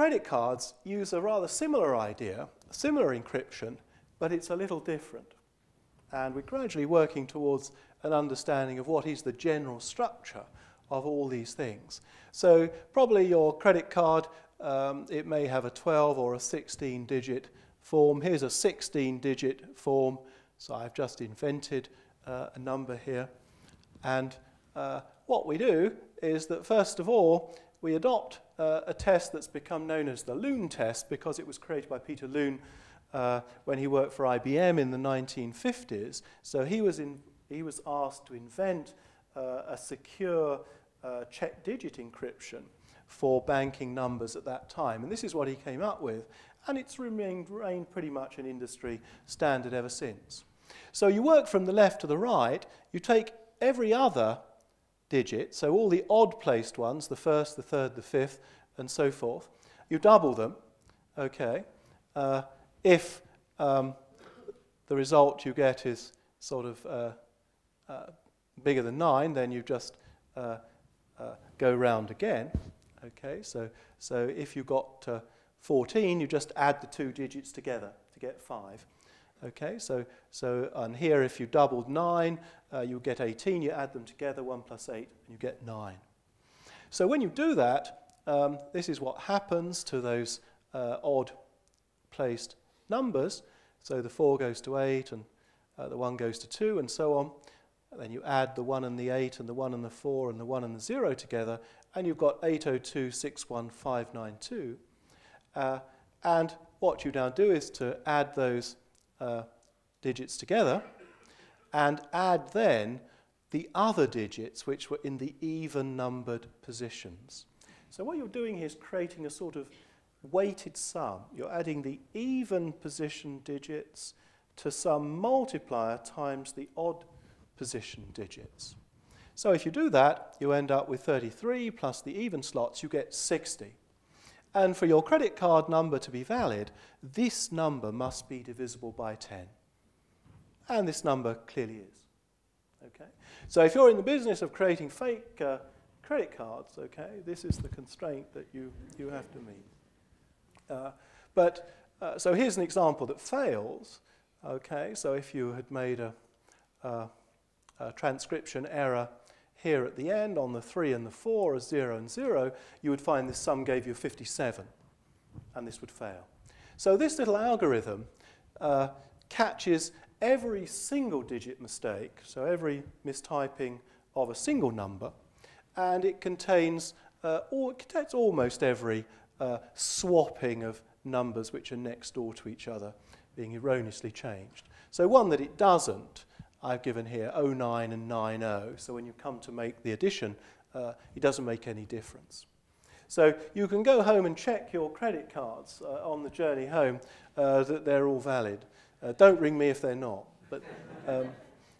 credit cards use a rather similar idea, similar encryption, but it's a little different. And we're gradually working towards an understanding of what is the general structure of all these things. So probably your credit card, um, it may have a 12 or a 16 digit form. Here's a 16 digit form. So I've just invented uh, a number here. And uh, what we do is that first of all, we adopt uh, a test that's become known as the Luhn test because it was created by Peter Luhn uh, when he worked for IBM in the 1950s. So he was, in, he was asked to invent uh, a secure uh, check digit encryption for banking numbers at that time. And this is what he came up with. And it's remained, remained pretty much an industry standard ever since. So you work from the left to the right, you take every other digit, so all the odd placed ones, the first, the third, the fifth, and so forth, you double them, okay? Uh, if um, the result you get is sort of uh, uh, bigger than 9, then you just uh, uh, go round again. Okay, so, so if you got uh, 14, you just add the two digits together to get 5. Okay, so, so and here if you doubled 9, uh, you get 18, you add them together, 1 plus 8, and you get 9. So when you do that, um, this is what happens to those uh, odd placed numbers. So the 4 goes to 8, and uh, the 1 goes to 2, and so on. And then you add the 1 and the 8, and the 1 and the 4, and the 1 and the 0 together, and you've got 802.61592. Uh, and what you now do is to add those uh, digits together and add then the other digits which were in the even numbered positions. So what you're doing here is creating a sort of weighted sum. You're adding the even position digits to some multiplier times the odd position digits. So if you do that, you end up with 33 plus the even slots, you get 60. And for your credit card number to be valid, this number must be divisible by 10. And this number clearly is. Okay? So if you're in the business of creating fake uh, credit cards, okay, this is the constraint that you, you have to meet. Uh, but, uh, so here's an example that fails. Okay, so if you had made a, a, a transcription error here at the end on the 3 and the 4 as 0 and 0, you would find this sum gave you 57, and this would fail. So this little algorithm uh, catches every single digit mistake, so every mistyping of a single number, and it contains, uh, all, it contains almost every uh, swapping of numbers which are next door to each other being erroneously changed. So one that it doesn't I've given here 09 and 90. So when you come to make the addition, uh, it doesn't make any difference. So you can go home and check your credit cards uh, on the journey home uh, that they're all valid. Uh, don't ring me if they're not. But, um,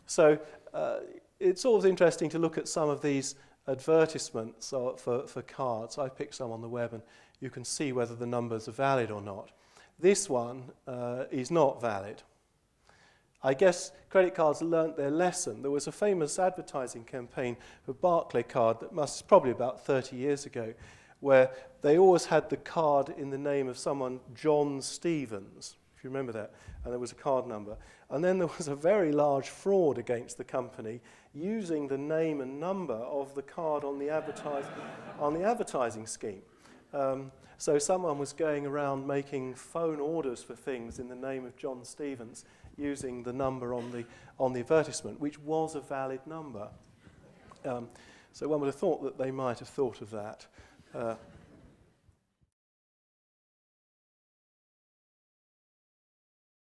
so uh, it's always interesting to look at some of these advertisements uh, for, for cards. I picked some on the web and you can see whether the numbers are valid or not. This one is not valid. I guess credit cards learnt their lesson. There was a famous advertising campaign for Barclaycard that must probably about 30 years ago, where they always had the card in the name of someone, John Stevens, if you remember that, and there was a card number. And then there was a very large fraud against the company using the name and number of the card on the, advertis on the advertising scheme. Um, so someone was going around making phone orders for things in the name of John Stevens using the number on the, on the advertisement, which was a valid number. Um, so one would have thought that they might have thought of that. Uh,